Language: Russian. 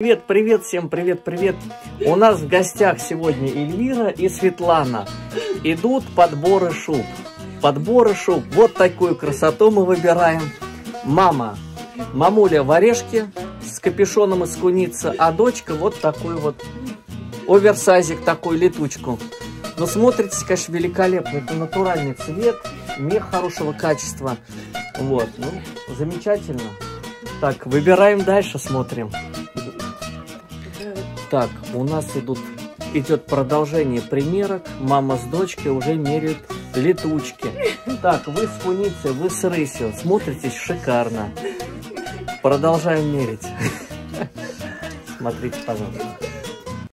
Привет, привет, всем привет, привет. У нас в гостях сегодня Эльвира и Светлана. Идут подборы шуб. Подборы шуб. Вот такую красоту мы выбираем. Мама. Мамуля в орешке с капюшоном из куницы, а дочка вот такой вот оверсайзик, такой летучку. Но смотрится, конечно, великолепно. Это натуральный цвет, мех хорошего качества. Вот, ну, замечательно. Так, выбираем дальше, смотрим. Так, у нас идут, идет продолжение примерок. Мама с дочкой уже меряют летучки. Так, вы с куницей, вы с рысью. Смотритесь шикарно. Продолжаем мерить. Смотрите, пожалуйста.